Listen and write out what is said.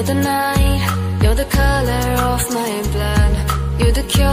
You're the night, you're the color of my blood. You're the cure